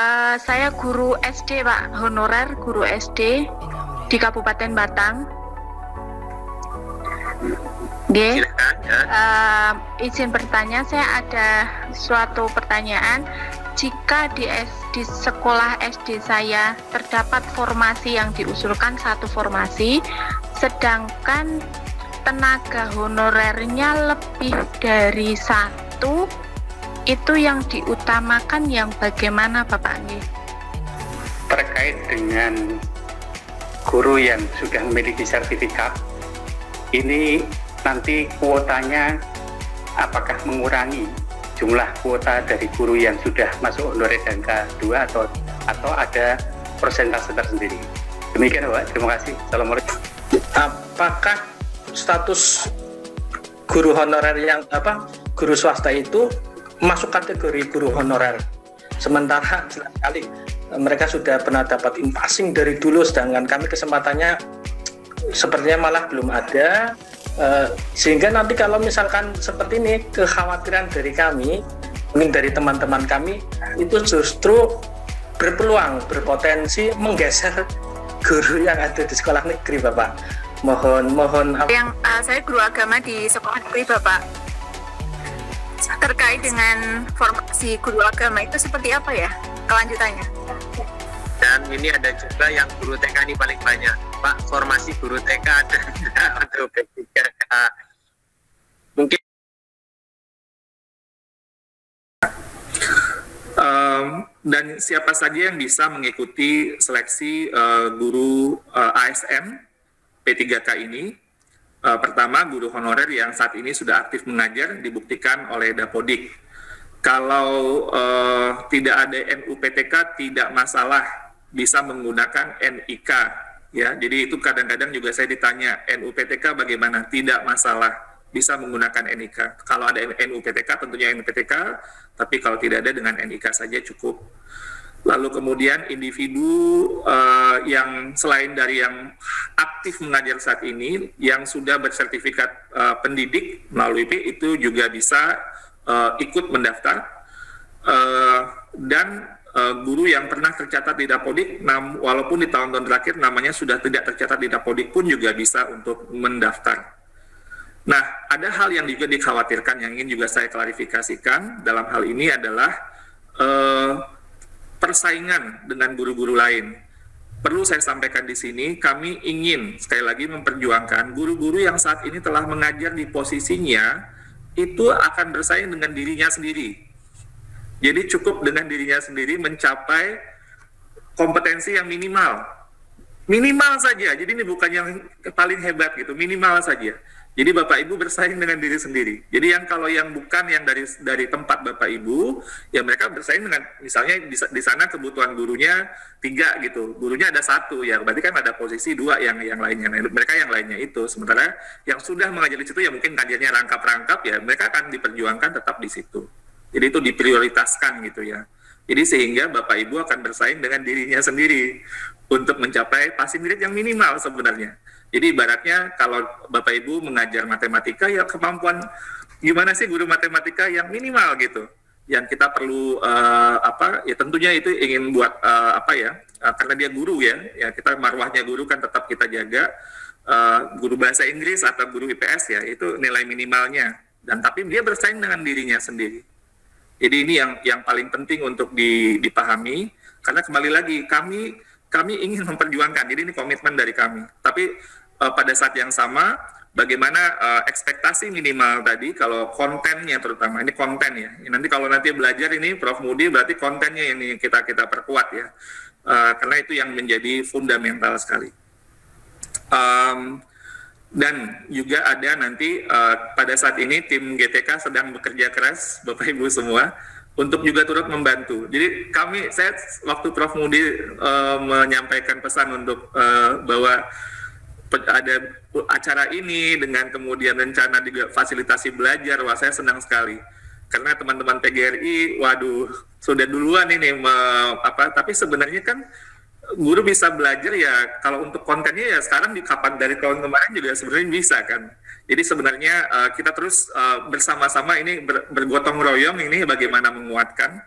Uh, saya guru SD Pak, honorer guru SD di Kabupaten Batang. G. Silakan, ya. uh, izin bertanya, saya ada suatu pertanyaan. Jika di, S, di sekolah SD saya terdapat formasi yang diusulkan satu formasi, sedangkan tenaga honorernya lebih dari satu, itu yang diutamakan yang bagaimana Bapak G? Terkait dengan guru yang sudah memiliki sertifikat, ini nanti kuotanya apakah mengurangi jumlah kuota dari guru yang sudah masuk honorer dan K2 atau atau ada persentase tersendiri. Demikian Pak, terima kasih. Assalamualaikum. Apakah status guru honorer yang apa guru swasta itu masuk kategori guru honorer? Sementara jelas sekali mereka sudah pernah dapat impasing dari dulu sedangkan kami kesempatannya sepertinya malah belum ada. Eh, sehingga nanti kalau misalkan seperti ini kekhawatiran dari kami mungkin dari teman-teman kami itu justru berpeluang berpotensi menggeser guru yang ada di sekolah negeri bapak. Mohon mohon yang uh, saya guru agama di sekolah negeri bapak terkait dengan formasi guru agama itu seperti apa ya kelanjutannya? Dan ini ada juga yang guru TK ini paling banyak. Pak formasi guru TK ada untuk P3K mungkin um, dan siapa saja yang bisa mengikuti seleksi uh, guru uh, ASN P3K ini uh, pertama guru honorer yang saat ini sudah aktif mengajar dibuktikan oleh Dapodik kalau uh, tidak ada NUPTK tidak masalah bisa menggunakan NIK ya. Jadi itu kadang-kadang juga saya ditanya NUPTK bagaimana? Tidak masalah bisa menggunakan NIK. Kalau ada NUPTK tentunya NUPTK, tapi kalau tidak ada dengan NIK saja cukup. Lalu kemudian individu uh, yang selain dari yang aktif mengajar saat ini, yang sudah bersertifikat uh, pendidik melalui P itu juga bisa uh, ikut mendaftar uh, dan uh, guru yang pernah tercatat di Dapodik, nam, walaupun di tahun-tahun terakhir namanya sudah tidak tercatat di Dapodik pun juga bisa untuk mendaftar. Nah, ada hal yang juga dikhawatirkan yang ingin juga saya klarifikasikan dalam hal ini adalah uh, persaingan dengan guru-guru lain. Perlu saya sampaikan di sini, kami ingin sekali lagi memperjuangkan guru-guru yang saat ini telah mengajar di posisinya itu akan bersaing dengan dirinya sendiri jadi cukup dengan dirinya sendiri mencapai kompetensi yang minimal. Minimal saja. Jadi ini bukan yang paling hebat gitu, minimal saja. Jadi Bapak Ibu bersaing dengan diri sendiri. Jadi yang kalau yang bukan yang dari dari tempat Bapak Ibu, ya mereka bersaing dengan misalnya di, di sana kebutuhan gurunya tiga gitu, gurunya ada satu ya, berarti kan ada posisi dua yang yang lainnya. Nah, mereka yang lainnya itu. Sementara yang sudah mengajar di situ ya mungkin kajiannya rangkap-rangkap ya, mereka akan diperjuangkan tetap di situ. Jadi itu diprioritaskan gitu ya. Jadi sehingga Bapak Ibu akan bersaing dengan dirinya sendiri untuk mencapai passing grade yang minimal sebenarnya. Jadi ibaratnya kalau Bapak Ibu mengajar matematika ya kemampuan gimana sih guru matematika yang minimal gitu. Yang kita perlu uh, apa ya tentunya itu ingin buat uh, apa ya uh, karena dia guru ya ya kita marwahnya guru kan tetap kita jaga uh, guru bahasa Inggris atau guru IPS ya itu nilai minimalnya dan tapi dia bersaing dengan dirinya sendiri jadi ini yang yang paling penting untuk dipahami karena kembali lagi kami kami ingin memperjuangkan. Jadi ini komitmen dari kami. Tapi uh, pada saat yang sama bagaimana uh, ekspektasi minimal tadi kalau kontennya terutama ini konten ya. Nanti kalau nanti belajar ini Prof Mudi berarti kontennya ini kita kita perkuat ya. Uh, karena itu yang menjadi fundamental sekali. Um, dan juga ada nanti uh, pada saat ini tim GTK sedang bekerja keras Bapak Ibu semua untuk juga turut membantu. Jadi kami saya waktu Prof Mudi uh, menyampaikan pesan untuk uh, bahwa ada acara ini dengan kemudian rencana juga fasilitasi belajar, wah saya senang sekali karena teman-teman PGRI, waduh sudah duluan ini me, apa tapi sebenarnya kan guru bisa belajar ya kalau untuk kontennya ya sekarang di kapan dari tahun kemarin juga sebenarnya bisa kan. Jadi sebenarnya uh, kita terus uh, bersama-sama ini ber, bergotong royong ini bagaimana menguatkan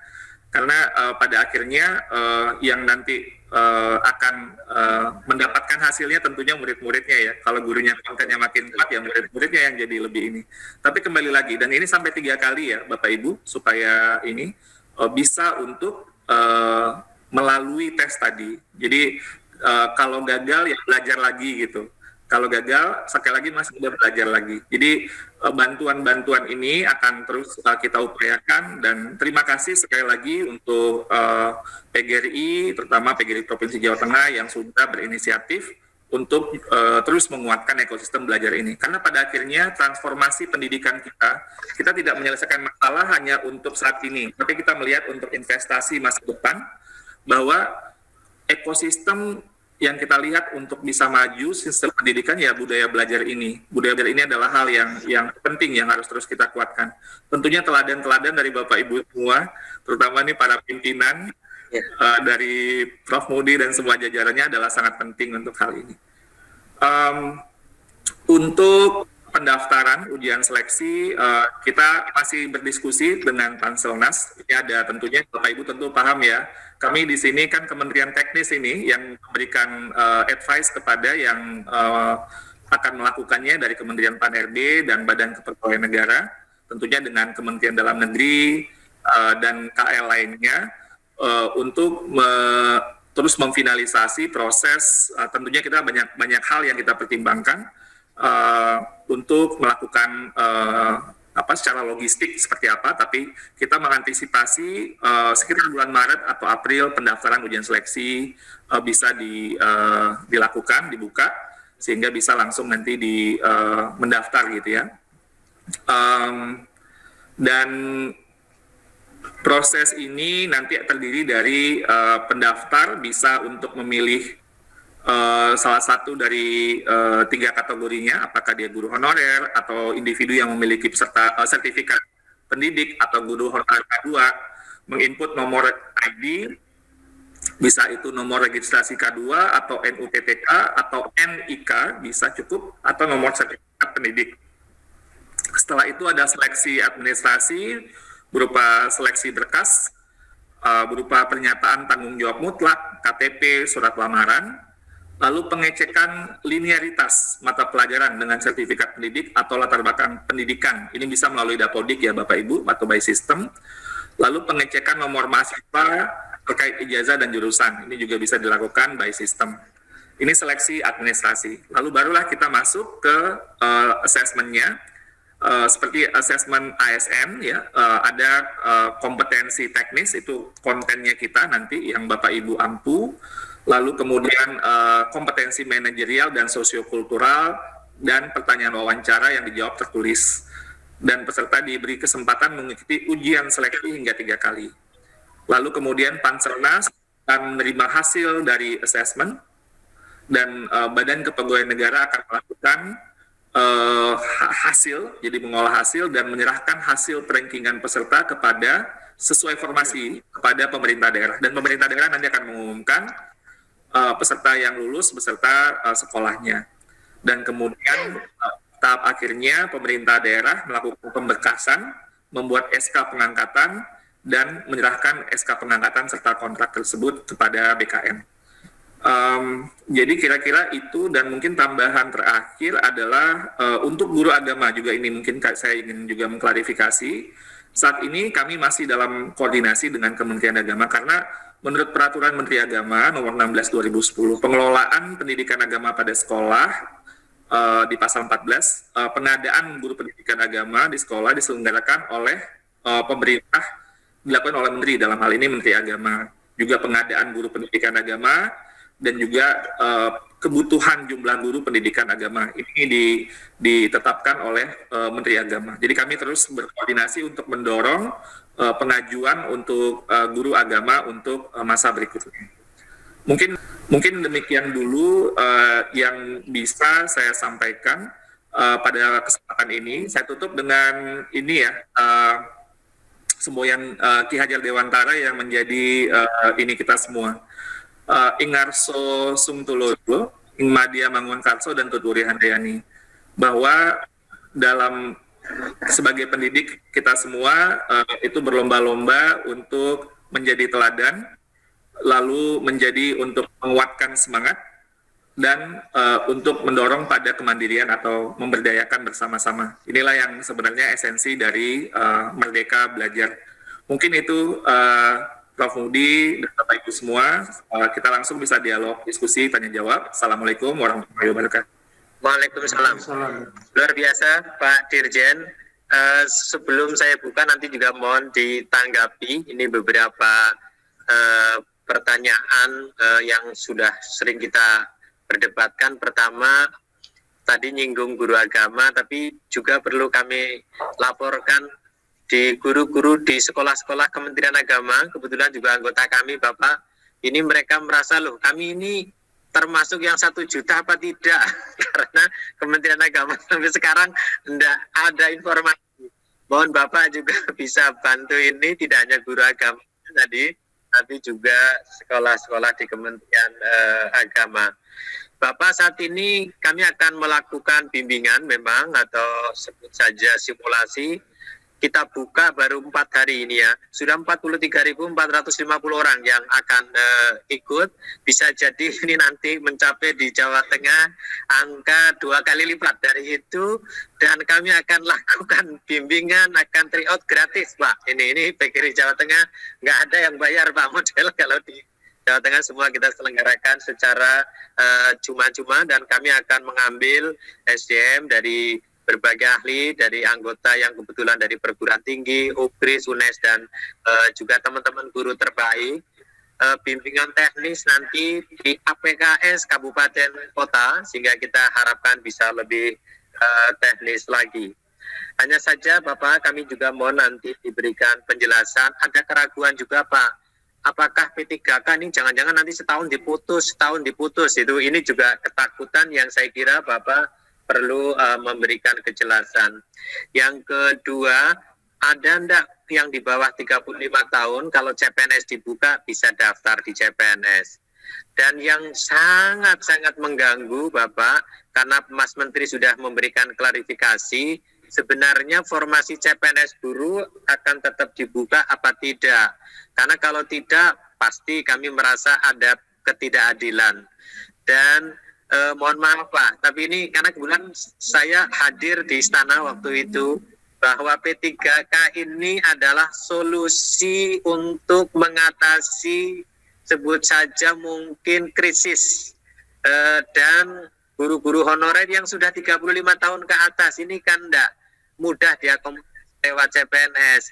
karena uh, pada akhirnya uh, yang nanti uh, akan uh, mendapatkan hasilnya tentunya murid-muridnya ya. Kalau gurunya kontennya makin kuat ya murid-muridnya yang jadi lebih ini. Tapi kembali lagi dan ini sampai tiga kali ya Bapak Ibu supaya ini uh, bisa untuk uh, melalui tes tadi. Jadi uh, kalau gagal ya belajar lagi gitu kalau gagal sekali lagi masih udah belajar lagi. Jadi bantuan-bantuan ini akan terus uh, kita upayakan dan terima kasih sekali lagi untuk eh, PGRI terutama PGRI Provinsi Jawa Tengah yang sudah berinisiatif untuk terus menguatkan ekosistem belajar ini. Karena pada akhirnya transformasi pendidikan kita, kita tidak menyelesaikan masalah hanya untuk saat ini, tapi kita melihat untuk investasi masa depan bahwa ekosistem yang kita lihat untuk bisa maju sistem pendidikan ya budaya belajar ini. Budaya belajar ini adalah hal yang yang penting yang harus terus kita kuatkan. Tentunya teladan-teladan dari Bapak Ibu semua, terutama nih para pimpinan ya. uh, dari Prof Mudi dan semua jajarannya adalah sangat penting untuk hal ini. Um, untuk pendaftaran ujian seleksi uh, kita masih berdiskusi dengan Panselnas. Ini ada tentunya Bapak Ibu tentu paham ya. Kami di sini kan Kementerian Teknis ini yang memberikan uh, advice kepada yang uh, akan melakukannya dari Kementerian Pan-RB dan Badan Kepegawaian Negara, tentunya dengan Kementerian Dalam Negeri uh, dan KL lainnya uh, untuk me terus memfinalisasi proses. Uh, tentunya kita banyak banyak hal yang kita pertimbangkan uh, untuk melakukan uh, apa secara logistik seperti apa, tapi kita mengantisipasi uh, sekitar bulan Maret atau April pendaftaran ujian seleksi uh, bisa di, uh, dilakukan, dibuka, sehingga bisa langsung nanti di uh, mendaftar gitu ya. Um, dan proses ini nanti terdiri dari uh, pendaftar bisa untuk memilih uh, salah satu dari uh, tiga kategorinya, apakah dia guru honorer atau individu yang memiliki peserta uh, sertifikat pendidik atau guru honorer K2, menginput nomor ID, bisa itu nomor registrasi K2 atau NUPTK atau NIK bisa cukup atau nomor sertifikat pendidik. Setelah itu ada seleksi administrasi berupa seleksi berkas, berupa pernyataan tanggung jawab mutlak, KTP, surat lamaran, lalu pengecekan linearitas mata pelajaran dengan sertifikat pendidik atau latar belakang pendidikan. Ini bisa melalui Dapodik ya Bapak Ibu atau by system. Lalu pengecekan nomor mahasiswa terkait ijazah dan jurusan. Ini juga bisa dilakukan by system. Ini seleksi administrasi. Lalu barulah kita masuk ke uh, assessment-nya. Uh, seperti assessment ASN ya uh, ada uh, kompetensi teknis itu kontennya kita nanti yang Bapak Ibu ampu lalu kemudian uh, kompetensi manajerial dan sosiokultural, dan pertanyaan wawancara yang dijawab tertulis. Dan peserta diberi kesempatan mengikuti ujian seleksi hingga tiga kali. Lalu kemudian Pansernas akan menerima hasil dari assessment, dan uh, Badan Kepegawaian Negara akan melakukan uh, hasil, jadi mengolah hasil dan menyerahkan hasil perankingan peserta kepada sesuai formasi kepada pemerintah daerah. Dan pemerintah daerah nanti akan mengumumkan uh, peserta yang lulus beserta uh, sekolahnya. Dan kemudian uh, tahap akhirnya pemerintah daerah melakukan pemberkasan, membuat SK pengangkatan, dan menyerahkan SK pengangkatan serta kontrak tersebut kepada BKN. Um, jadi kira-kira itu dan mungkin tambahan terakhir adalah uh, untuk guru agama juga ini mungkin saya ingin juga mengklarifikasi. Saat ini kami masih dalam koordinasi dengan Kementerian Agama karena menurut Peraturan Menteri Agama Nomor 16 2010, pengelolaan pendidikan agama pada sekolah uh, di pasal 14, uh, eh, pengadaan guru pendidikan agama di sekolah diselenggarakan oleh uh, pemerintah dilakukan oleh Menteri dalam hal ini Menteri Agama. Juga pengadaan guru pendidikan agama dan juga uh, kebutuhan jumlah guru pendidikan agama ini di, ditetapkan oleh uh, Menteri Agama. Jadi kami terus berkoordinasi untuk mendorong uh, pengajuan untuk uh, guru agama untuk uh, masa berikutnya. Mungkin mungkin demikian dulu uh, yang bisa saya sampaikan uh, pada kesempatan ini. Saya tutup dengan ini ya uh, semboyan uh, Ki Hajar Dewantara yang menjadi uh, ini kita semua. Uh, Ingarso Sumtulodo, Ingmadia Mangunkarso dan Tuturi Handayani bahwa dalam sebagai pendidik kita semua uh, itu berlomba-lomba untuk menjadi teladan, lalu menjadi untuk menguatkan semangat, dan uh, untuk mendorong pada kemandirian atau memberdayakan bersama-sama. Inilah yang sebenarnya esensi dari uh, Merdeka Belajar. Mungkin itu uh, Prof. Mudi dan Bapak Ibu semua, uh, kita langsung bisa dialog, diskusi, tanya jawab. Assalamualaikum warahmatullahi wabarakatuh. Waalaikumsalam. Luar biasa Pak Dirjen. Uh, sebelum saya buka nanti juga mohon ditanggapi. Ini beberapa uh, pertanyaan uh, yang sudah sering kita berdebatkan. Pertama tadi nyinggung guru agama tapi juga perlu kami laporkan di guru-guru di sekolah-sekolah Kementerian Agama. Kebetulan juga anggota kami Bapak. Ini mereka merasa loh kami ini termasuk yang satu juta apa tidak karena Kementerian Agama sampai sekarang tidak ada informasi mohon Bapak juga bisa bantu ini tidak hanya guru agama tadi tapi juga sekolah-sekolah di Kementerian uh, Agama Bapak saat ini kami akan melakukan bimbingan memang atau sebut saja simulasi. Kita buka baru empat hari ini ya. Sudah 43.450 orang yang akan uh, ikut. Bisa jadi ini nanti mencapai di Jawa Tengah angka dua kali lipat dari itu. Dan kami akan lakukan bimbingan, akan tryout gratis Pak. Ini ini PKRI Jawa Tengah nggak ada yang bayar Pak model kalau di Jawa Tengah semua kita selenggarakan secara eh, cuma-cuma uh, dan kami akan mengambil SDM dari berbagai ahli dari anggota yang kebetulan dari perguruan tinggi, UKRIS, UNES dan uh, juga teman-teman guru terbaik. Uh, bimbingan teknis nanti di APKS Kabupaten Kota sehingga kita harapkan bisa lebih uh, teknis lagi. Hanya saja Bapak kami juga mau nanti diberikan penjelasan ada keraguan juga Pak apakah P3K ini jangan-jangan nanti setahun diputus, setahun diputus itu ini juga ketakutan yang saya kira Bapak perlu uh, memberikan kejelasan. Yang kedua, ada ndak yang di bawah 35 tahun kalau CPNS dibuka bisa daftar di CPNS. Dan yang sangat-sangat mengganggu Bapak karena Mas Menteri sudah memberikan klarifikasi sebenarnya formasi CPNS guru akan tetap dibuka apa tidak. Karena kalau tidak, pasti kami merasa ada ketidakadilan. Dan eh, mohon maaf Pak, tapi ini karena kebetulan saya hadir di istana waktu itu, bahwa P3K ini adalah solusi untuk mengatasi sebut saja mungkin krisis uh, dan guru-guru honorer yang sudah 35 tahun ke atas ini kan enggak mudah diakomodasi lewat CPNS.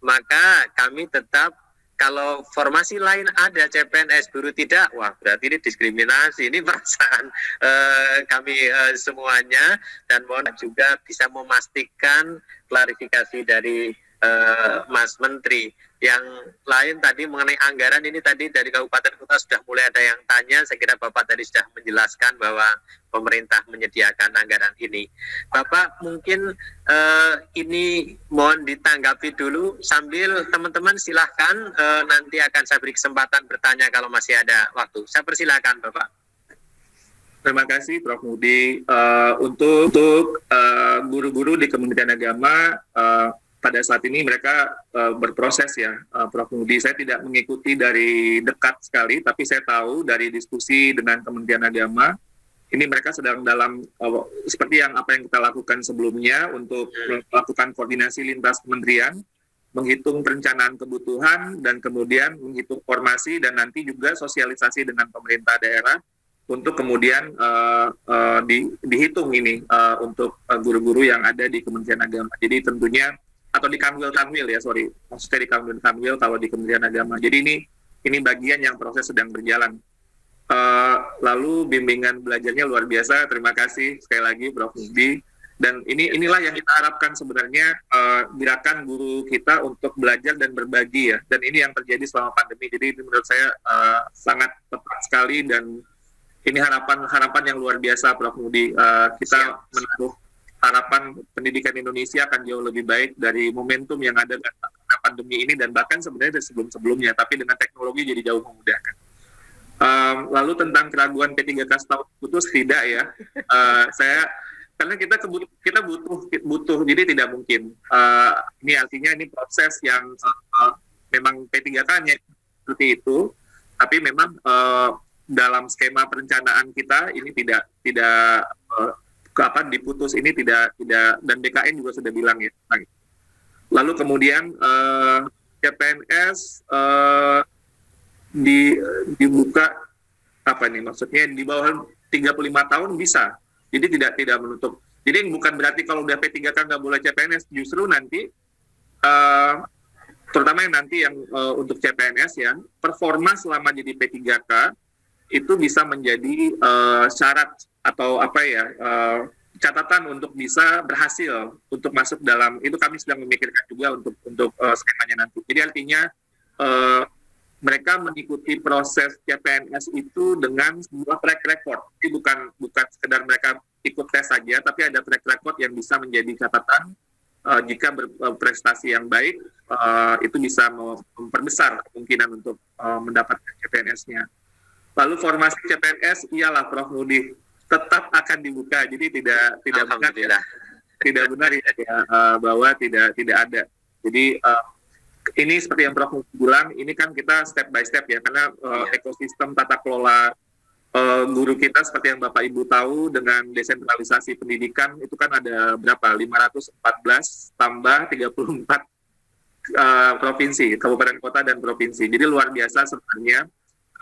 Maka kami tetap kalau formasi lain ada CPNS guru tidak, wah berarti ini diskriminasi. Ini perasaan uh, kami uh, semuanya dan mohon juga bisa memastikan klarifikasi dari uh, Mas Menteri yang lain tadi mengenai anggaran ini tadi dari kabupaten kota sudah mulai ada yang tanya. Saya kira Bapak tadi sudah menjelaskan bahwa pemerintah menyediakan anggaran ini. Bapak mungkin uh, ini mohon ditanggapi dulu. Sambil teman-teman silahkan uh, nanti akan saya beri kesempatan bertanya kalau masih ada waktu. Saya persilahkan Bapak. Terima kasih Prof. Mudi. Uh, untuk untuk guru-guru uh, di Kementerian Agama, uh, pada saat ini mereka uh, berproses ya, uh, Prof. Mudi. Saya tidak mengikuti dari dekat sekali, tapi saya tahu dari diskusi dengan Kementerian Agama, ini mereka sedang dalam uh, seperti yang apa yang kita lakukan sebelumnya untuk melakukan koordinasi lintas kementerian, menghitung perencanaan kebutuhan dan kemudian menghitung formasi dan nanti juga sosialisasi dengan pemerintah daerah untuk kemudian uh, uh, di, dihitung ini uh, untuk guru-guru uh, yang ada di Kementerian Agama. Jadi tentunya atau di Kanwil Kanwil ya sorry. Maksudnya di Kanwil Kanwil kalau di Kementerian Agama. Jadi ini ini bagian yang proses sedang berjalan. Uh, lalu bimbingan belajarnya luar biasa. Terima kasih sekali lagi Prof. Mudi dan ini inilah yang kita harapkan sebenarnya uh, gerakan guru kita untuk belajar dan berbagi ya. Dan ini yang terjadi selama pandemi. Jadi ini menurut saya uh, sangat tepat sekali dan ini harapan harapan yang luar biasa Prof. Mudi uh, kita menaruh harapan pendidikan Indonesia akan jauh lebih baik dari momentum yang ada karena pandemi ini dan bahkan sebenarnya sebelum-sebelumnya, tapi dengan teknologi jadi jauh memudahkan. Um, lalu tentang keraguan P3K setahun putus tidak ya, uh, saya karena kita kebut, kita butuh butuh jadi tidak mungkin. Uh, ini artinya ini proses yang uh, memang P3K hanya seperti itu, tapi memang uh, dalam skema perencanaan kita ini tidak tidak uh, ke apa diputus ini tidak tidak dan BKN juga sudah bilang ya. Lalu kemudian uh, CPNS uh, di dibuka apa nih maksudnya di bawah 35 tahun bisa. Jadi tidak tidak menutup. Jadi bukan berarti kalau udah P3K nggak boleh CPNS, justru nanti uh, terutama yang nanti yang uh, untuk CPNS ya, performa selama jadi P3K itu bisa menjadi uh, syarat atau apa ya uh, catatan untuk bisa berhasil untuk masuk dalam itu kami sedang memikirkan juga untuk untuk uh, skemanya nanti. Jadi artinya uh, mereka mengikuti proses CPNS itu dengan sebuah track record. Jadi bukan bukan sekedar mereka ikut tes saja, tapi ada track record yang bisa menjadi catatan uh, jika berprestasi yang baik uh, itu bisa memperbesar kemungkinan untuk uh, mendapatkan CPNS-nya. Lalu formasi CPNS ialah Prof. Nudi tetap akan dibuka, jadi tidak tidak benar ya, tidak benar ya, ya uh, bahwa tidak tidak ada. Jadi uh, ini seperti yang Prof. Bilang, ini kan kita step by step ya, karena uh, ekosistem tata kelola uh, guru kita seperti yang Bapak Ibu tahu dengan desentralisasi pendidikan itu kan ada berapa? 514 tambah 34 uh, provinsi, kabupaten kota dan provinsi. Jadi luar biasa sebenarnya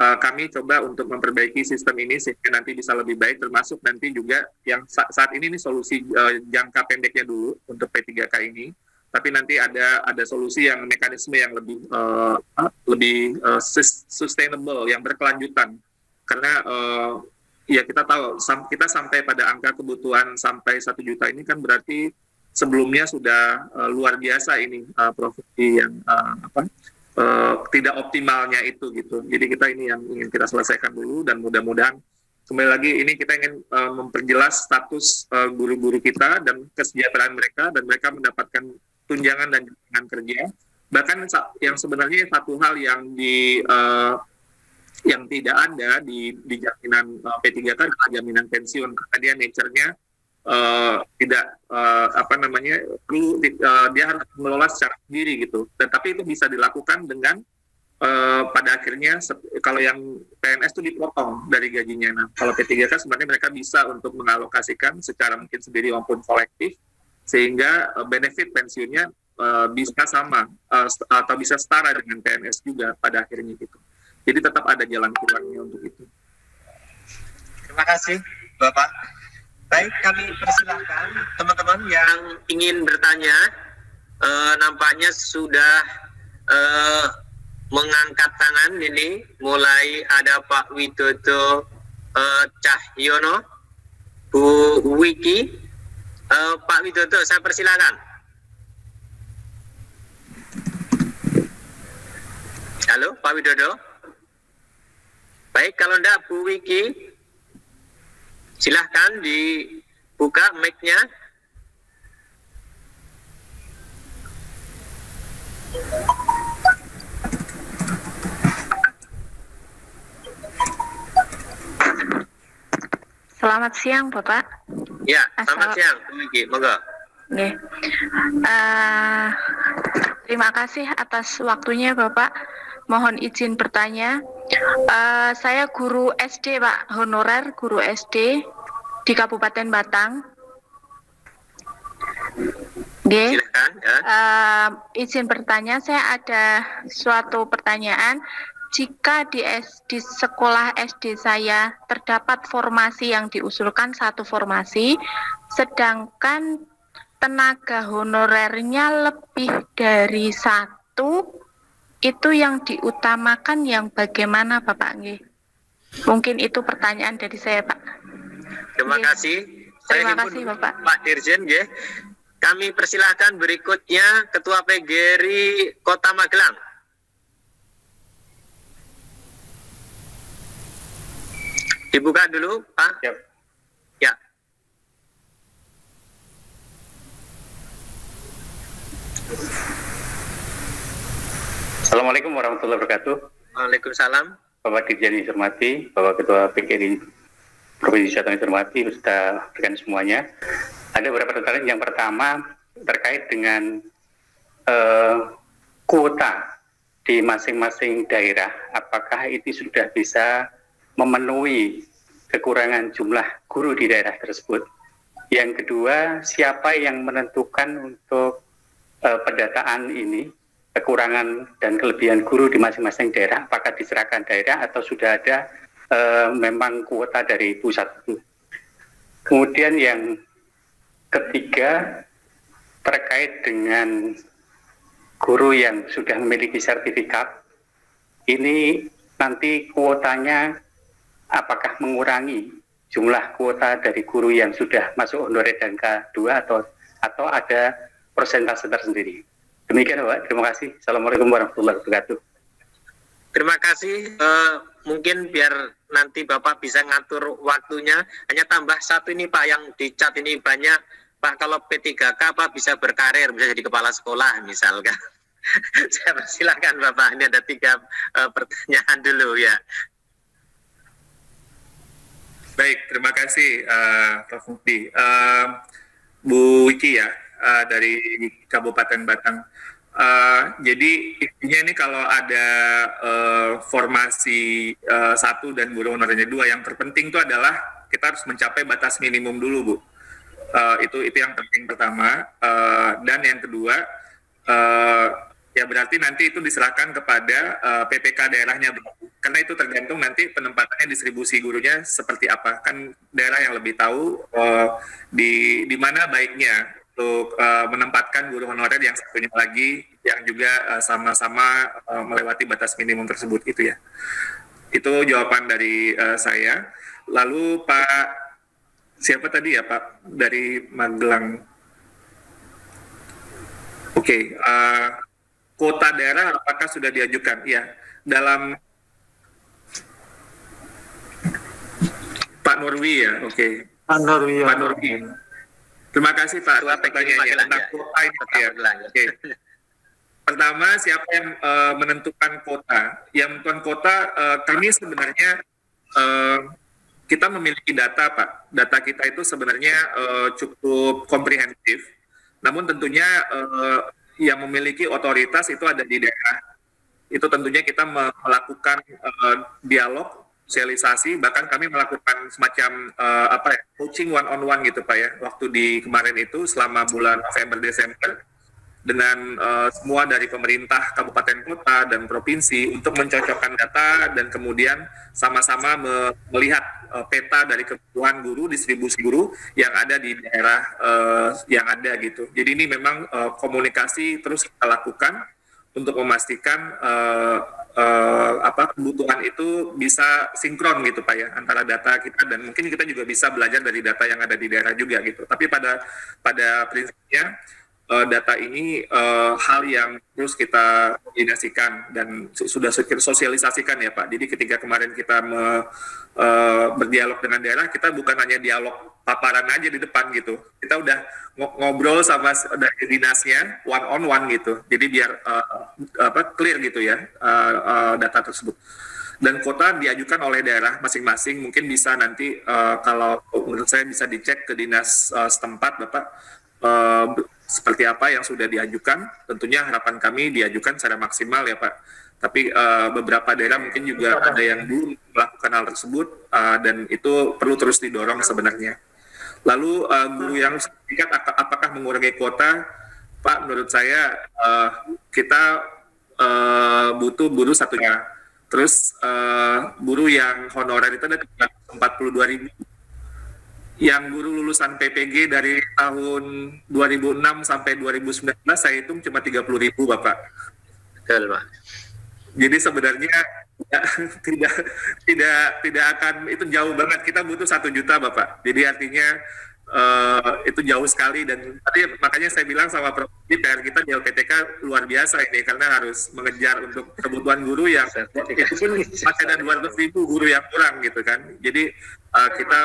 uh, kami coba untuk memperbaiki sistem ini sehingga nanti bisa lebih baik termasuk nanti juga yang sa saat ini ini solusi uh, jangka pendeknya dulu untuk P3K ini. Tapi nanti ada ada solusi yang mekanisme yang lebih uh, lebih uh, sustainable yang berkelanjutan. Karena uh, ya kita tahu sam kita sampai pada angka kebutuhan sampai satu juta ini kan berarti sebelumnya sudah uh, luar biasa ini uh, profesi yang uh, apa uh, tidak optimalnya itu gitu. Jadi kita ini yang ingin kita selesaikan dulu dan mudah-mudahan kembali lagi ini kita ingin uh, memperjelas status uh, guru-guru uh, kita dan kesejahteraan mereka dan mereka mendapatkan tunjangan dan jaminan kerja. Bahkan yang sebenarnya satu hal yang di uh, yang tidak ada di, di jaminan uh, P3K adalah jaminan pensiun karena dia nature-nya uh, tidak uh, apa namanya perlu uh, dia harus mengelola secara sendiri gitu. Dan tapi itu bisa dilakukan dengan uh, pada akhirnya kalau yang PNS itu dipotong dari gajinya. Nah, kalau P3K sebenarnya mereka bisa untuk mengalokasikan secara mungkin sendiri maupun kolektif sehingga uh, benefit pensiunnya uh, bisa sama uh, atau bisa setara dengan PNS juga pada akhirnya gitu. Jadi tetap ada jalan keluarnya untuk itu. Terima kasih, Bapak. Baik, kami persilahkan teman-teman yang ingin bertanya. Uh, nampaknya sudah uh, mengangkat tangan ini. Mulai ada Pak Widodo uh, Cahyono, Bu Wiki. Uh, Pak Widodo, saya persilakan. Halo, Pak Widodo. Baik, kalau enggak Bu Wiki, Silahkan dibuka mic-nya. Selamat siang, Bapak. Ya, selamat Asal... siang, Monggo. Uh, terima kasih atas waktunya, Bapak. Mohon izin bertanya. Uh, saya guru SD Pak, honorer guru SD di Kabupaten Batang. Oke. Ya. Uh, izin bertanya, saya ada suatu pertanyaan. Jika di, S, di sekolah SD saya terdapat formasi yang diusulkan satu formasi, sedangkan tenaga honorernya lebih dari satu, itu yang diutamakan yang bagaimana Bapak Nggih? Mungkin itu pertanyaan dari saya Pak. Terima Nggih. kasih. Terima saya kasih Bapak. Pak Dirjen nggih. Kami persilahkan berikutnya Ketua PGRI Kota Magelang. Dibuka dulu, Pak. Yep. Assalamualaikum warahmatullahi wabarakatuh. Waalaikumsalam. Bapak Dirjen Hormati, Bapak Ketua PKD Provinsi Jawa Tengah Hormati, beserta rekan semuanya. Ada beberapa pertanyaan. Yang pertama terkait dengan uh, kuota di masing-masing daerah, apakah itu sudah bisa memenuhi kekurangan jumlah guru di daerah tersebut? Yang kedua, siapa yang menentukan untuk uh, pendataan ini, kekurangan dan kelebihan guru di masing-masing daerah, apakah diserahkan daerah atau sudah ada uh, memang kuota dari pusat? Kemudian yang ketiga, terkait dengan guru yang sudah memiliki sertifikat ini nanti kuotanya apakah mengurangi jumlah kuota dari guru yang sudah masuk honorer dan K2 atau atau ada persentase tersendiri. Demikian Pak, terima kasih. Assalamualaikum warahmatullahi wabarakatuh. Terima kasih. Uh, mungkin biar nanti Bapak bisa ngatur waktunya. Hanya tambah satu ini Pak yang di chat ini banyak Pak kalau P3K Pak bisa berkarir, bisa jadi kepala sekolah misalkan. Saya persilakan Bapak, ini ada tiga uh, pertanyaan dulu ya. Baik, terima kasih uh, Prof. Mukti. Uh, Bu Wiki ya, uh, dari Kabupaten Batang. Uh, jadi intinya ini kalau ada uh, formasi uh, satu dan guru honornya dua, yang terpenting itu adalah kita harus mencapai batas minimum dulu, Bu. Uh, itu itu yang penting pertama. Uh, dan yang kedua uh, ya berarti nanti itu diserahkan kepada uh, PPK daerahnya karena itu tergantung nanti penempatannya distribusi gurunya seperti apa. Kan daerah yang lebih tahu uh, di di mana baiknya untuk uh, menempatkan guru honorer yang satunya lagi yang juga sama-sama uh, uh, melewati batas minimum tersebut itu ya itu jawaban dari uh, saya lalu Pak siapa tadi ya Pak dari Magelang? Oke, okay, uh, eh, kota daerah apakah sudah diajukan? Ya, dalam Pak Nurwi ya, oke. Okay. Pak Nurwi. Ya. Pak Nurwi. Terima kasih Pak Dua pertanyaannya tentang ya. kota ini. Ya. Oke. Pertama, siapa yang uh, menentukan kota? Yang menentukan kota, uh, kami sebenarnya uh, kita memiliki data, Pak. Data kita itu sebenarnya uh, cukup komprehensif. Namun tentunya uh, yang memiliki otoritas itu ada di daerah. Itu tentunya kita melakukan uh, dialog, sosialisasi, bahkan kami melakukan semacam uh, apa ya, coaching one on one gitu, Pak ya. Waktu di kemarin itu selama bulan November Desember dengan uh, semua dari pemerintah kabupaten kota dan provinsi untuk mencocokkan data dan kemudian sama-sama me melihat uh, peta dari kebutuhan guru distribusi guru yang ada di daerah uh, yang ada gitu. Jadi ini memang uh, komunikasi terus kita lakukan untuk memastikan uh, uh, apa kebutuhan itu bisa sinkron gitu pak ya antara data kita dan mungkin kita juga bisa belajar dari data yang ada di daerah juga gitu. Tapi pada pada prinsipnya uh, data ini uh, hal yang terus kita koordinasikan dan su sudah sosialisasikan ya Pak. Jadi ketika kemarin kita me, uh, berdialog dengan daerah, kita bukan hanya dialog paparan aja di depan gitu. Kita udah ngobrol sama dari dinasnya one on one gitu. Jadi biar uh, apa clear gitu ya uh, uh, data tersebut. Dan kota diajukan oleh daerah masing-masing. Mungkin bisa nanti uh, kalau menurut saya bisa dicek ke dinas uh, setempat, Bapak. Uh, seperti apa yang sudah diajukan. Tentunya harapan kami diajukan secara maksimal ya Pak. Tapi uh, beberapa daerah mungkin juga ada yang belum melakukan hal tersebut uh, dan itu perlu terus didorong sebenarnya. Lalu uh, guru yang sertifikat apakah mengurangi kuota? Pak, menurut saya uh, kita uh, butuh guru satunya. Terus uh, guru yang honorer itu ada 42 ribu yang guru lulusan PPG dari tahun 2006 sampai 2019 saya hitung cuma 30 ribu Bapak. Betul Pak. Jadi sebenarnya ya, tidak tidak tidak akan itu jauh banget kita butuh satu juta Bapak. Jadi artinya uh, itu jauh sekali dan tadi makanya saya bilang sama Prof. PR kita di LPTK luar biasa ini karena harus mengejar untuk kebutuhan guru yang itu pun masih ada 200 ribu guru yang kurang gitu kan. Jadi uh, kita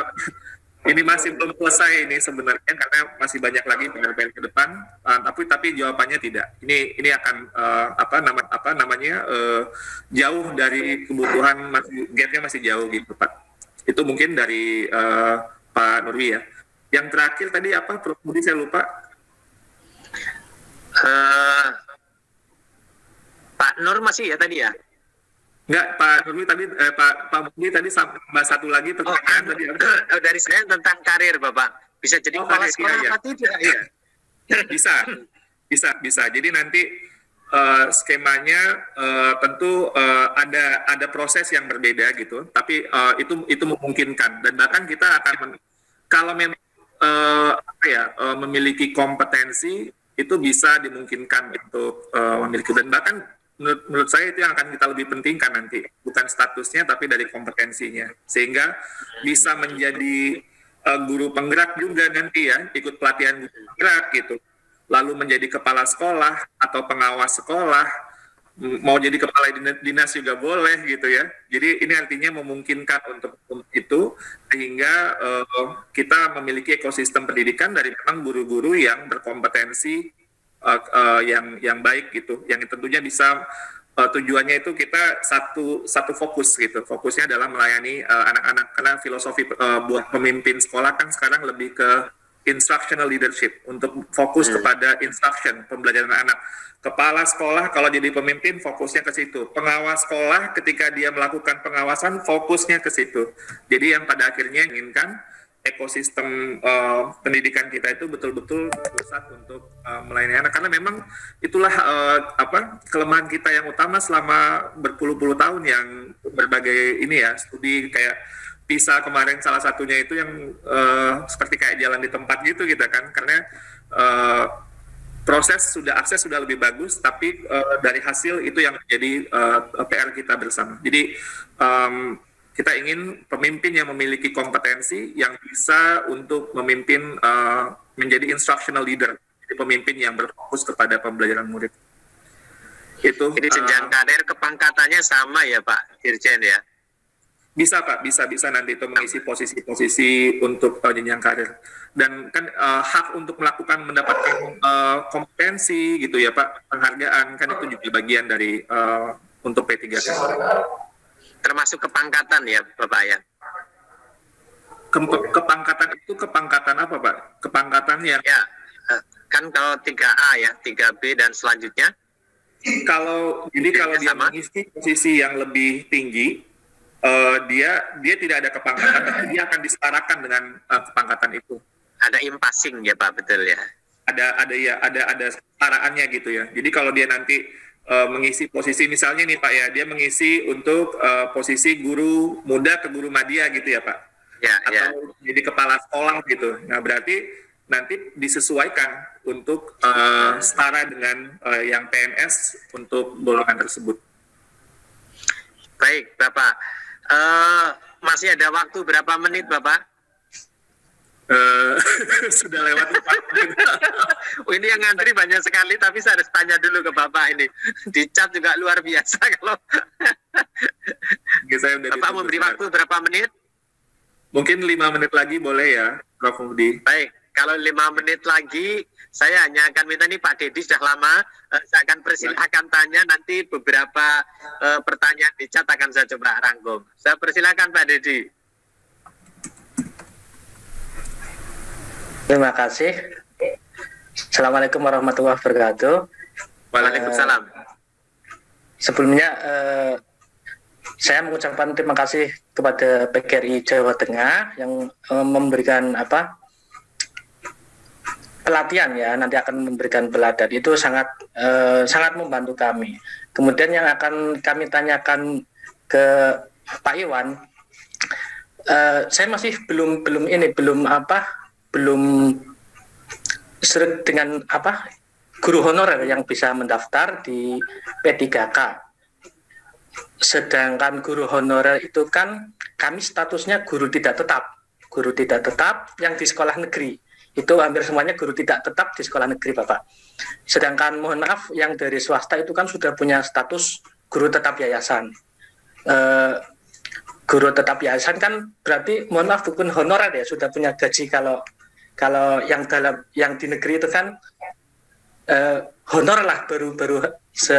ini masih belum selesai ini sebenarnya karena masih banyak lagi PR-PR ke depan. Uh, tapi tapi jawabannya tidak. Ini ini akan uh, apa nama apa namanya uh, jauh dari kebutuhan masih gapnya masih jauh gitu pak. Itu mungkin dari uh, Pak Nurwi ya. Yang terakhir tadi apa Prof? Saya lupa. Uh, Pak Nur masih ya tadi ya? Enggak, Pak Nurmi tadi eh, Pak Pak Budi tadi sama satu lagi pertanyaan oh, tadi. Oh, dari saya tentang karir Bapak. Bisa jadi oh, kepala sekolah iya. tidak? Iya. Bisa. Bisa, bisa. Jadi nanti uh, skemanya uh, tentu uh, ada ada proses yang berbeda gitu, tapi uh, itu itu memungkinkan dan bahkan kita akan kalau memang uh, apa ya uh, memiliki kompetensi itu bisa dimungkinkan untuk uh, memiliki dan bahkan menurut, menurut saya itu yang akan kita lebih pentingkan nanti. Bukan statusnya tapi dari kompetensinya. Sehingga bisa menjadi uh, guru penggerak juga nanti ya ikut pelatihan guru penggerak gitu. Lalu menjadi kepala sekolah atau pengawas sekolah mau jadi kepala dinas juga boleh gitu ya. Jadi ini artinya memungkinkan untuk itu sehingga uh, kita memiliki ekosistem pendidikan dari memang guru-guru yang berkompetensi uh, uh, yang yang baik gitu, yang tentunya bisa uh, tujuannya itu kita satu satu fokus gitu, fokusnya adalah melayani anak-anak uh, karena filosofi uh, buat pemimpin sekolah kan sekarang lebih ke instructional leadership untuk fokus hmm. kepada instruction pembelajaran anak. Kepala sekolah kalau jadi pemimpin fokusnya ke situ. Pengawas sekolah ketika dia melakukan pengawasan fokusnya ke situ. Jadi yang pada akhirnya inginkan ekosistem uh, pendidikan kita itu betul-betul pusat untuk uh, melayani anak. Karena memang itulah uh, apa kelemahan kita yang utama selama berpuluh-puluh tahun yang berbagai ini ya studi kayak PISA kemarin salah satunya itu yang uh, seperti kayak jalan di tempat gitu gitu kan. Karena uh, proses sudah akses sudah lebih bagus tapi uh, dari hasil itu yang menjadi uh, PR kita bersama. Jadi um, kita ingin pemimpin yang memiliki kompetensi yang bisa untuk memimpin uh, menjadi instructional leader, jadi pemimpin yang berfokus kepada pembelajaran murid. Itu. Jadi jenjang uh, karir kepangkatannya sama ya Pak Dirjen ya? Bisa Pak, bisa bisa nanti itu mengisi posisi-posisi untuk uh, jenjang karir dan kan uh, hak untuk melakukan mendapatkan uh, kompetensi gitu ya Pak penghargaan kan itu juga bagian dari uh, untuk P3K termasuk kepangkatan ya Bapak ya? Ke kepangkatan itu kepangkatan apa Pak? Kepangkatan yang... Ya, eh, kan kalau 3A ya, 3B dan selanjutnya? Kalau jadi kalau dia sama? mengisi posisi yang lebih tinggi, uh, dia dia tidak ada kepangkatan, tapi dia akan disetarakan dengan uh, kepangkatan itu. Ada impasing ya Pak, betul ya? Ada ada ya, ada ada setaraannya gitu ya. Jadi kalau dia nanti uh, mengisi posisi misalnya nih Pak ya, dia mengisi untuk uh, posisi guru muda ke guru media gitu ya Pak. Ya, ya. Atau ya. jadi kepala sekolah gitu. Nah, berarti nanti disesuaikan untuk uh, setara dengan uh, yang PNS untuk golongan tersebut. Baik, Bapak. Uh, masih ada waktu berapa menit, Bapak? Uh, sudah lewat oh, ini yang ngantri banyak sekali, tapi saya harus tanya dulu ke Bapak ini. Di chat juga luar biasa kalau. Oke, saya udah Bapak memberi waktu berapa menit? Mungkin lima menit lagi boleh ya, Prof. Budi. Baik, kalau lima menit lagi, saya hanya akan minta nih Pak Dedi sudah lama, uh, saya akan persilahkan tanya nanti beberapa uh, pertanyaan di chat akan saya coba rangkum. Saya persilahkan Pak Dedi. Terima kasih. Assalamualaikum warahmatullahi wabarakatuh. Waalaikumsalam. Uh, sebelumnya uh, saya mengucapkan terima kasih kepada PGRI Jawa Tengah yang uh, memberikan apa pelatihan ya nanti akan memberikan peladan itu sangat uh, sangat membantu kami. Kemudian yang akan kami tanyakan ke Pak Iwan, uh, saya masih belum belum ini belum apa belum dengan apa guru honorer yang bisa mendaftar di P3K. Sedangkan guru honorer itu kan kami statusnya guru tidak tetap. Guru tidak tetap yang di sekolah negeri. Itu hampir semuanya guru tidak tetap di sekolah negeri, Bapak. Sedangkan mohon maaf yang dari swasta itu kan sudah punya status guru tetap yayasan. Eh, guru tetap yayasan kan berarti mohon maaf bukan honorer ya, sudah punya gaji kalau kalau yang dalam yang di negeri itu kan uh, honor lah baru baru se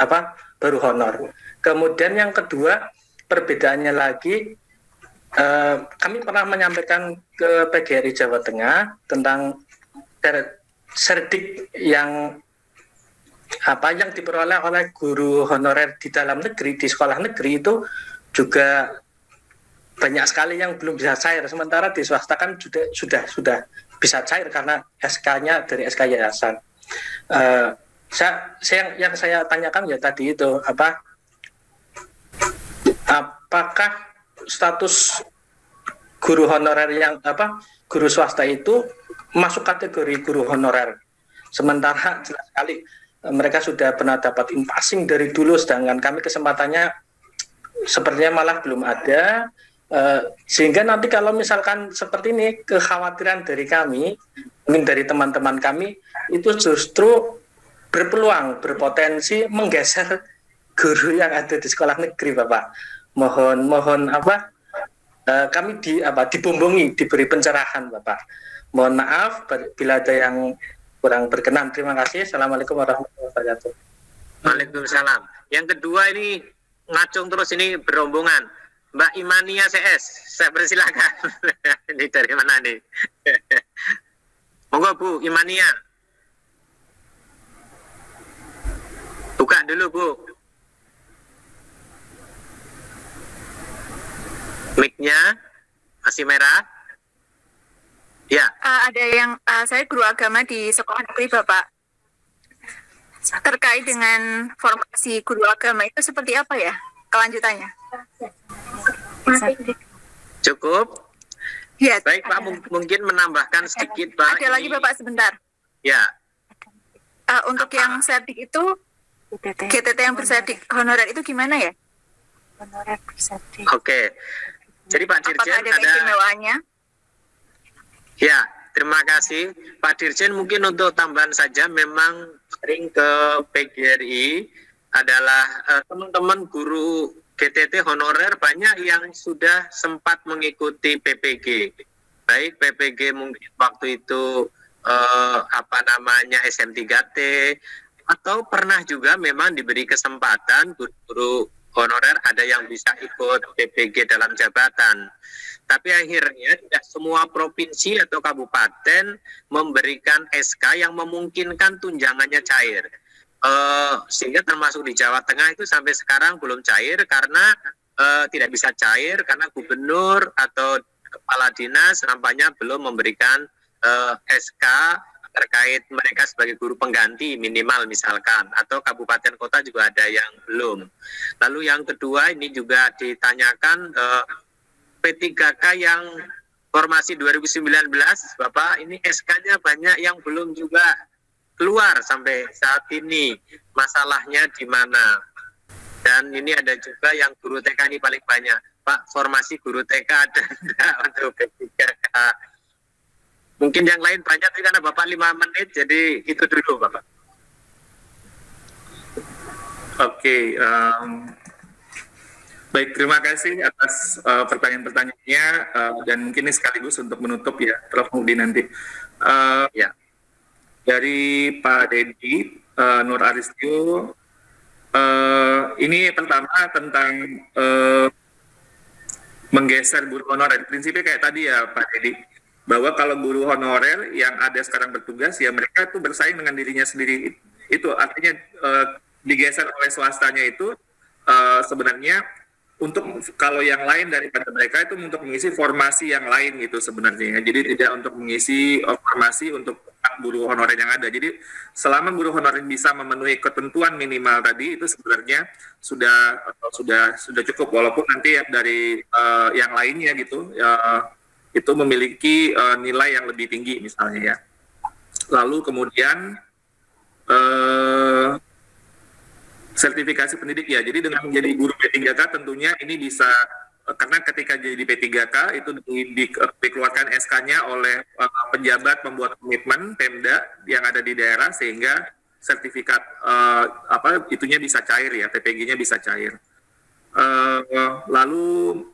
apa baru honor. Kemudian yang kedua perbedaannya lagi uh, kami pernah menyampaikan ke PGRI Jawa Tengah tentang serdik yang apa yang diperoleh oleh guru honorer di dalam negeri di sekolah negeri itu juga banyak sekali yang belum bisa cair. Sementara di swasta kan sudah sudah sudah bisa cair karena SK-nya dari SK yayasan. Uh, saya, saya yang saya tanyakan ya tadi itu apa apakah status guru honorer yang apa guru swasta itu masuk kategori guru honorer? Sementara jelas sekali eh, mereka sudah pernah dapat passing dari dulu sedangkan kami kesempatannya sepertinya malah belum ada uh, sehingga nanti kalau misalkan seperti ini kekhawatiran dari kami mungkin dari teman-teman kami itu justru berpeluang berpotensi menggeser guru yang ada di sekolah negeri Bapak. Mohon mohon apa uh, kami di apa dibombongi diberi pencerahan Bapak. Mohon maaf bila ada yang kurang berkenan. Terima kasih. Assalamualaikum warahmatullahi wabarakatuh. Waalaikumsalam. Yang kedua ini ngacung terus ini berombongan. Mbak Imania CS, saya persilakan. ini dari mana nih? Monggo Bu Imania. Buka dulu Bu. Mic-nya masih merah. Ya. Uh, ada yang uh, saya guru agama di sekolah negeri Bapak terkait dengan formasi guru agama itu seperti apa ya kelanjutannya? Cukup? Ya. Baik Pak, mungkin menambahkan sedikit Pak. Ada ini. lagi Bapak sebentar. Ya. Uh, untuk apa? yang serdik itu GTT, GTT yang berserdik honorer itu gimana ya? Honorer. Oke. Jadi Pak Dirjen ada, ada Ya, terima kasih Pak Dirjen. Mungkin untuk tambahan saja, memang sering ke PGRI adalah uh, teman-teman guru GTT honorer banyak yang sudah sempat mengikuti PPG. Baik PPG mungkin waktu itu uh, apa namanya SM3T atau pernah juga memang diberi kesempatan guru-guru honorer ada yang bisa ikut PPG dalam jabatan. Tapi akhirnya tidak semua provinsi atau kabupaten memberikan SK yang memungkinkan tunjangannya cair. Uh, sehingga termasuk di Jawa Tengah itu sampai sekarang belum cair karena uh, tidak bisa cair karena gubernur atau kepala dinas nampaknya belum memberikan uh, eh, SK terkait mereka sebagai guru pengganti minimal misalkan atau kabupaten kota juga ada yang belum. Lalu yang kedua ini juga ditanyakan uh, P3K yang formasi 2019, Bapak, ini SK-nya banyak yang belum juga keluar sampai saat ini. Masalahnya di mana? Dan ini ada juga yang guru TK ini paling banyak. Pak, formasi guru TK ada enggak untuk P3K? Mungkin yang lain banyak, tapi karena Bapak lima menit, jadi itu dulu, Bapak. Oke, okay, um, Baik, terima kasih atas uh, pertanyaan-pertanyaannya uh, dan mungkin ini sekaligus untuk menutup ya, Prof. Mudi nanti. Uh, ya, dari Pak Dedi uh, Nur Aristio, uh, ini pertama tentang uh, menggeser guru honorer. Prinsipnya kayak tadi ya Pak Dedi, bahwa kalau guru honorer yang ada sekarang bertugas ya mereka itu bersaing dengan dirinya sendiri. Itu artinya uh, digeser oleh swastanya itu uh, sebenarnya untuk kalau yang lain daripada mereka itu untuk mengisi formasi yang lain gitu sebenarnya. Jadi tidak untuk mengisi oh, formasi untuk guru honorer yang ada. Jadi selama guru honorer bisa memenuhi ketentuan minimal tadi itu sebenarnya sudah sudah sudah cukup walaupun nanti dari uh, yang lainnya gitu uh, itu memiliki uh, nilai yang lebih tinggi misalnya ya. Lalu kemudian uh, sertifikasi pendidik ya. Jadi dengan menjadi guru P3K tentunya ini bisa karena ketika jadi P3K itu di, di, dikeluarkan SK-nya oleh uh, pejabat pembuat komitmen Pemda yang ada di daerah sehingga sertifikat uh, apa itunya bisa cair ya, PPG-nya bisa cair. Uh, lalu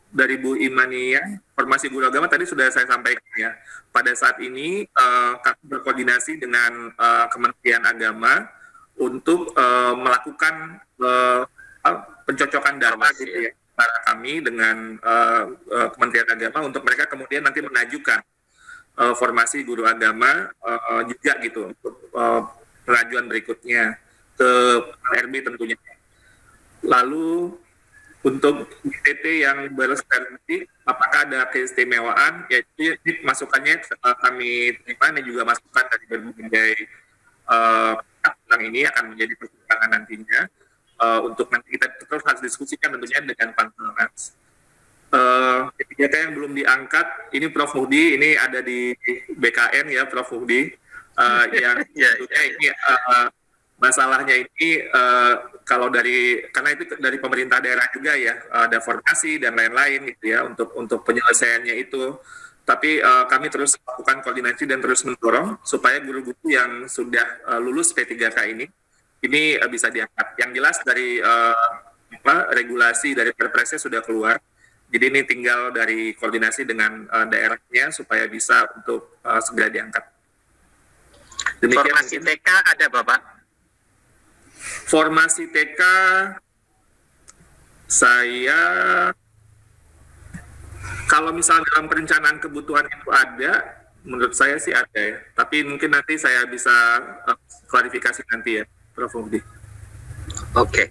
dari Bu Imania, formasi guru agama tadi sudah saya sampaikan ya. Pada saat ini uh, kami berkoordinasi dengan uh, Kementerian Agama untuk uh, melakukan uh, pencocokan data gitu ya para kami dengan uh, uh, Kementerian Agama untuk mereka kemudian nanti mengajukan uh, formasi guru agama uh, uh, juga gitu untuk uh, pengajuan berikutnya. ke RB tentunya. Lalu untuk GTT yang berstansi, apakah ada keistimewaan? Yaitu masukannya uh, kami terima dan juga masukan dari berbagai uh, ini akan menjadi pertimbangan nantinya uh, untuk nanti kita terus harus diskusikan tentunya dengan Pantelnas. Uh, ketika yang belum diangkat, ini Prof. Mudi, ini ada di BKN ya Prof. Mudi, uh, yang ya, ya, ini uh, masalahnya ini uh, kalau dari karena itu dari pemerintah daerah juga ya ada formasi dan lain-lain gitu ya untuk untuk penyelesaiannya itu tapi uh, kami terus melakukan koordinasi dan terus mendorong supaya guru-guru yang sudah uh, lulus P3K ini ini uh, bisa diangkat. Yang jelas dari uh, apa regulasi dari Perpresnya sudah keluar. Jadi ini tinggal dari koordinasi dengan uh, daerahnya supaya bisa untuk uh, segera diangkat. Demikian Formasi TK ada Bapak? Formasi TK saya kalau misalnya dalam perencanaan kebutuhan itu ada, menurut saya sih ada ya. Tapi mungkin nanti saya bisa uh, klarifikasi nanti ya, Prof. Oke. Okay.